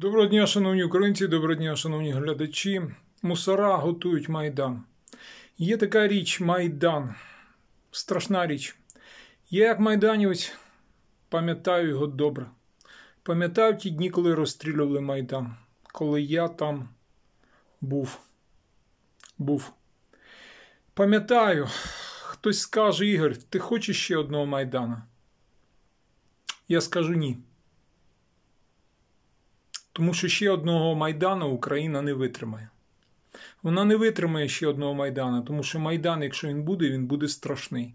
Доброго дня, шановні українці, доброго дня, шановні глядачі. Мусора готують Майдан. Є така річ Майдан. Страшна річ. Я, як майданівець, пам'ятаю його добре. Пам'ятаю ті дні, коли розстрілювали Майдан, коли я там був. Був. Пам'ятаю, хтось скаже, Ігор, ти хочеш ще одного Майдана? Я скажу ні. Тому що ще одного Майдану Україна не витримає. Вона не витримає ще одного Майдану, тому що Майдан, якщо він буде, він буде страшний.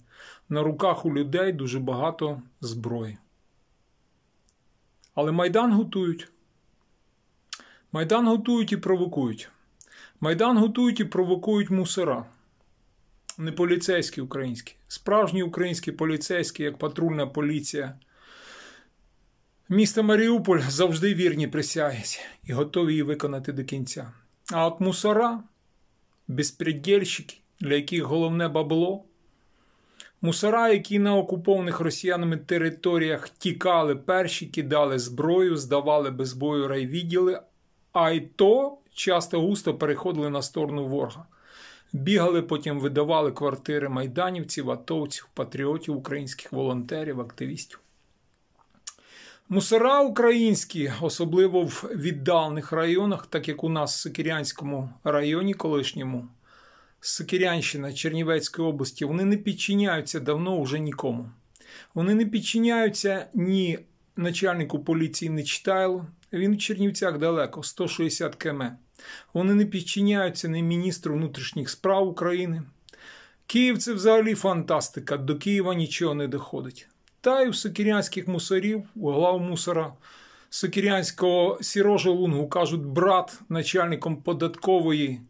На руках у людей дуже багато зброї. Але Майдан готують. Майдан готують і провокують. Майдан готують і провокують мусора. Не поліцейські українські. Справжні українські поліцейські, як патрульна поліція. Місто Маріуполь завжди вірні присягись і готові її виконати до кінця. А от мусора, безпредельщики, для яких головне бабло, мусора, які на окупованих росіянами територіях тікали перші, кидали зброю, здавали без бою райвідділи, а й то часто густо переходили на сторону ворога. Бігали, потім видавали квартири майданівців, атовців, патріотів, українських волонтерів, активістів. Мусора українські, особливо в віддалених районах, так як у нас в Сокирянському районі, колишньому, Сокирянщина Чернівецької області, вони не підчиняються давно вже нікому. Вони не підчиняються ні начальнику поліції Нечитайло, він в Чернівцях далеко, 160 км. Вони не підчиняються ні міністру внутрішніх справ України. Київ це взагалі фантастика, до Києва нічого не доходить. Та й у сокірянських мусорів, у глав мусора сокірянського Сірожа Лунгу кажуть брат начальником податкової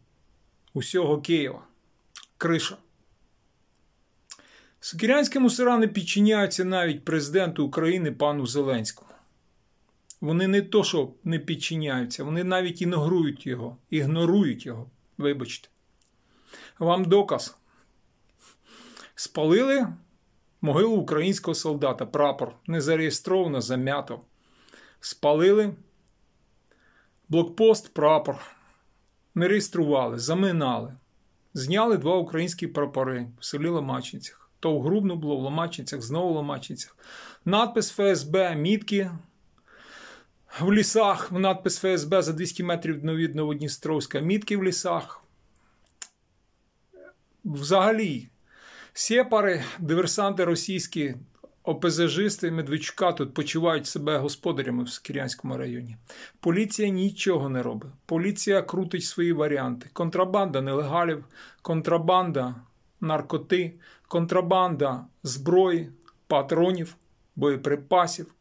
усього Києва. Криша. Сокірянські мусора не підчиняються навіть президенту України пану Зеленському. Вони не то, що не підчиняються, вони навіть ігнорують його, ігнорують його. Вибачте. Вам доказ. Спалили могилу українського солдата, прапор не зареєстровано, зам'ято. Спалили блокпост, прапор. Не реєстрували, заминали. Зняли два українські прапори в селі Ломачинцях. То в Грубну було в Ломачинцях, знову в Ломачинцях. Надпис ФСБ, мітки. В лісах надпис ФСБ за 200 метрів від Новодністровська, мітки в лісах. Взагалі, Сєпари, диверсанти російські, ОПЗЖисти Медведчука тут почувають себе господарями в Скірянському районі. Поліція нічого не робить. Поліція крутить свої варіанти. Контрабанда нелегалів, контрабанда наркоти, контрабанда зброї, патронів, боєприпасів.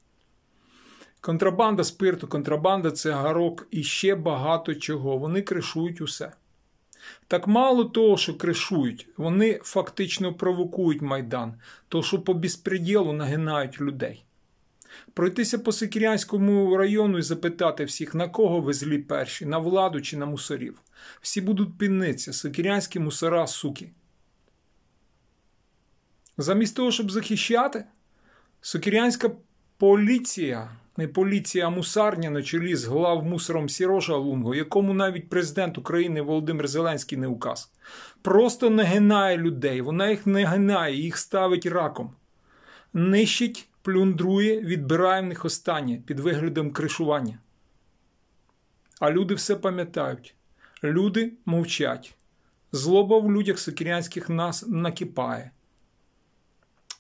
Контрабанда спирту, контрабанда цигарок і ще багато чого. Вони кришують усе. Так мало того, що кришують, вони фактично провокують Майдан, то що по безпреділу нагинають людей. Пройтися по Сикірянському району і запитати всіх, на кого ви злі перші, на владу чи на мусорів. Всі будуть піннитися, сикірянські мусора, суки. Замість того, щоб захищати, сокірянська поліція не поліція, а мусарня на чолі з глав мусором Сірожа Лунго, якому навіть президент України Володимир Зеленський не указ. Просто не гинає людей, вона їх не гинає, їх ставить раком. Нищить, плюндрує, відбирає в них останнє під виглядом кришування. А люди все пам'ятають. Люди мовчать. Злоба в людях сокірянських нас накипає.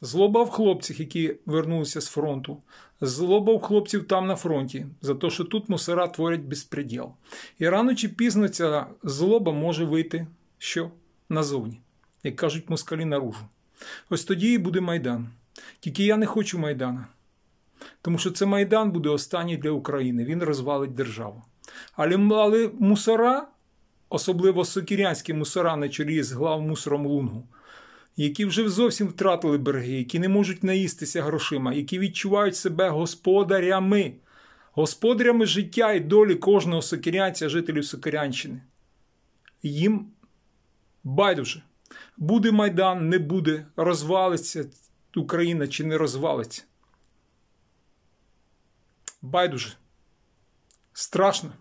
Злоба в хлопцях, які вернулися з фронту, злоба в хлопців там на фронті, за те, що тут мусора творять безпреділ. І рано чи пізно ця злоба може вийти що? назовні, як кажуть москалі наружу. Ось тоді і буде Майдан. Тільки я не хочу Майдана. Тому що це Майдан буде останній для України, він розвалить державу. Але, але мусора, особливо сокірянські мусора на чолі з глав мусором Лунгу які вже зовсім втратили береги, які не можуть наїстися грошима, які відчувають себе господарями, господарями життя і долі кожного сокирянця, жителів Сокирянщини. Їм байдуже. Буде Майдан, не буде, розвалиться Україна чи не розвалиться. Байдуже. Страшно.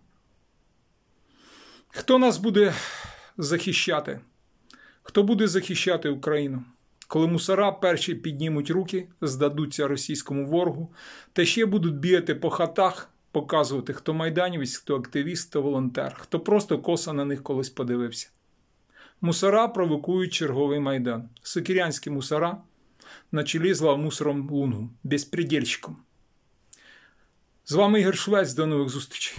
Хто нас буде захищати? Хто буде захищати Україну? Коли мусора перші піднімуть руки, здадуться російському ворогу, та ще будуть бігати по хатах, показувати, хто майданівець, хто активіст, хто волонтер, хто просто коса на них колись подивився. Мусора провокують черговий майдан. Сокірянські мусора на чолі з лавмусором Лунгом, безпредельщиком. З вами Ігор Швець. До нових зустрічей.